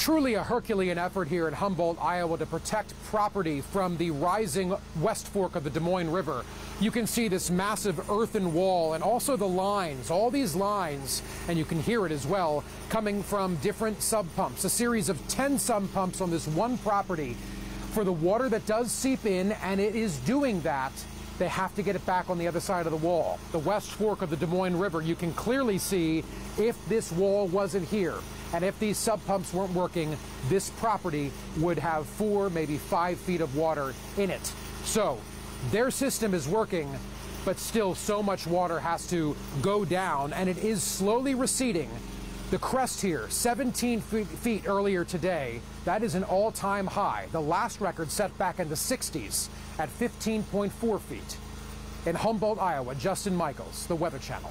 Truly a Herculean effort here in Humboldt, Iowa to protect property from the rising West Fork of the Des Moines River. You can see this massive earthen wall and also the lines, all these lines, and you can hear it as well, coming from different sump pumps. A series of 10 sump pumps on this one property for the water that does seep in, and it is doing that. They have to get it back on the other side of the wall. The West Fork of the Des Moines River, you can clearly see if this wall wasn't here. And if these sump pumps weren't working, this property would have four, maybe five feet of water in it. So their system is working, but still so much water has to go down, and it is slowly receding. The crest here, 17 feet earlier today, that is an all time high. The last record set back in the 60s at 15.4 feet. In Humboldt, Iowa, Justin Michaels, the Weather Channel.